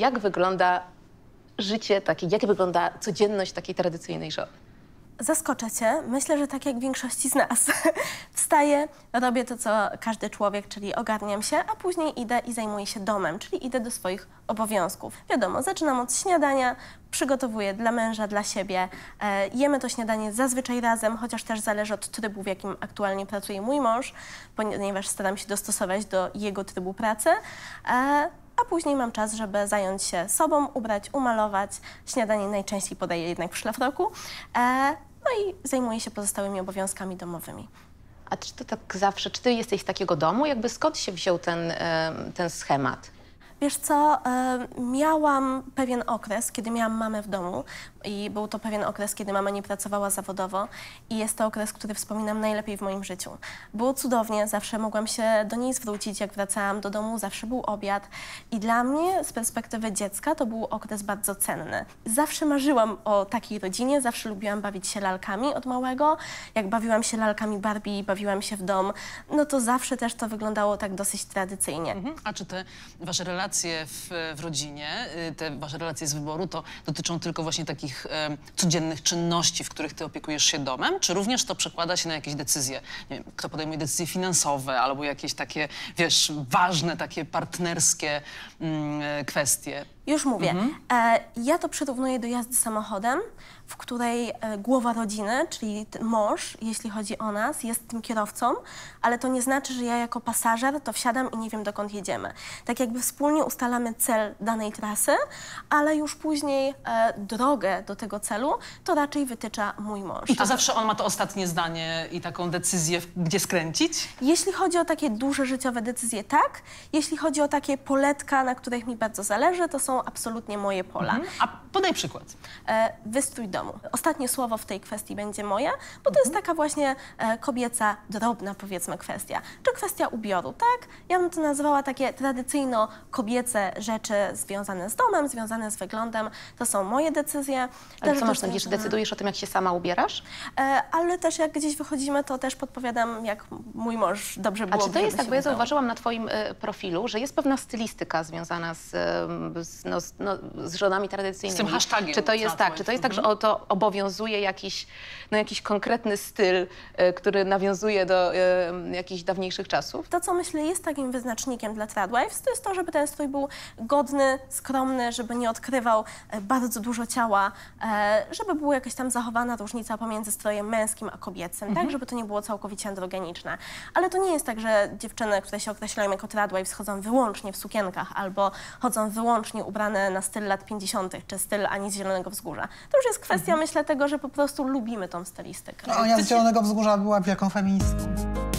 jak wygląda życie takie, jak wygląda codzienność takiej tradycyjnej żony? Zaskoczę cię. Myślę, że tak jak większości z nas. Wstaję, robię to, co każdy człowiek, czyli ogarniam się, a później idę i zajmuję się domem, czyli idę do swoich obowiązków. Wiadomo, zaczynam od śniadania, przygotowuję dla męża, dla siebie. E, jemy to śniadanie zazwyczaj razem, chociaż też zależy od trybu, w jakim aktualnie pracuje mój mąż, ponieważ staram się dostosować do jego trybu pracy. E, a później mam czas, żeby zająć się sobą, ubrać, umalować. Śniadanie najczęściej podaję jednak w szlafroku. E, no i zajmuję się pozostałymi obowiązkami domowymi. A czy to tak zawsze, czy ty jesteś z takiego domu? Jakby skąd się wziął ten, ten schemat? Wiesz co, miałam pewien okres, kiedy miałam mamę w domu i był to pewien okres, kiedy mama nie pracowała zawodowo i jest to okres, który wspominam najlepiej w moim życiu. Było cudownie, zawsze mogłam się do niej zwrócić, jak wracałam do domu, zawsze był obiad i dla mnie z perspektywy dziecka to był okres bardzo cenny. Zawsze marzyłam o takiej rodzinie, zawsze lubiłam bawić się lalkami od małego. Jak bawiłam się lalkami Barbie bawiłam się w dom, no to zawsze też to wyglądało tak dosyć tradycyjnie. Mhm. A czy te wasze relacje w, w rodzinie, y, te wasze relacje z wyboru, to dotyczą tylko właśnie takich em, codziennych czynności, w których ty opiekujesz się domem? Czy również to przekłada się na jakieś decyzje? Nie wiem, kto podejmuje decyzje finansowe albo jakieś takie, wiesz, ważne, takie partnerskie mm, e, kwestie? Już mówię. E, ja to przyrównuję do jazdy samochodem, w której e, głowa rodziny, czyli mąż, jeśli chodzi o nas, jest tym kierowcą, ale to nie znaczy, że ja jako pasażer to wsiadam i nie wiem, dokąd jedziemy. Tak jakby wspólnie ustalamy cel danej trasy, ale już później e, drogę do tego celu to raczej wytycza mój mąż. I to zawsze on ma to ostatnie zdanie i taką decyzję, gdzie skręcić? Jeśli chodzi o takie duże życiowe decyzje, tak. Jeśli chodzi o takie poletka, na których mi bardzo zależy, to są absolutnie moje pola. A podaj przykład. e, wystrój domu. Ostatnie słowo w tej kwestii będzie moje, bo to jest taka właśnie e, kobieca, drobna powiedzmy kwestia. Czy kwestia ubioru, tak? Ja bym to nazwała takie tradycyjno-kobiece rzeczy związane z domem, związane z wyglądem. To są moje decyzje. Ale co masz na myśli, decydujesz o tym, jak się sama ubierasz? E, ale też jak gdzieś wychodzimy, to też podpowiadam, jak mój mąż dobrze A było. czy to jest tak, bo ja zauważyłam na twoim e, profilu, że jest pewna stylistyka związana z, em, z, no, z, no, z żonami tradycyjnymi. Z tym hashtagiem Czy to jest tak, czy to jest tak, że o, to obowiązuje jakiś, no, jakiś konkretny styl, e, który nawiązuje do e, jakichś dawniejszych czasów? To, co myślę jest takim wyznacznikiem dla Tradwives, to jest to, żeby ten strój był godny, skromny, żeby nie odkrywał e, bardzo dużo ciała, żeby była jakaś tam zachowana różnica pomiędzy strojem męskim a kobiecym, tak, żeby to nie było całkowicie androgeniczne. Ale to nie jest tak, że dziewczyny, które się określają jako Tradwives, chodzą wyłącznie w sukienkach albo chodzą wyłącznie ubrane na styl lat 50., czy styl Ani z Zielonego Wzgórza. To już jest kwestia, myślę, tego, że po prostu lubimy tą stylistykę. No, Ania z Zielonego Wzgórza była wielką feministką.